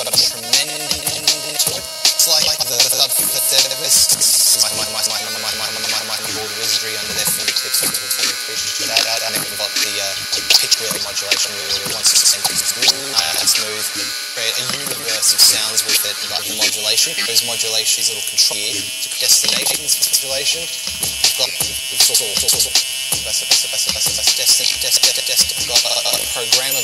got a tremendous like the my wizardry under their fingertips that out and got the uh, pitch wheel modulation where once it's smooth create a universe of sounds with it like the modulation those modulations little control here to destinations modulation you've got you've sort of programmable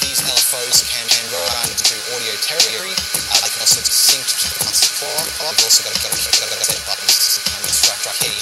These LFOs can, can go down into audio territory. Uh, they can also sync to the classic clock. We've also got a, got a, got a, got a, got a button, here.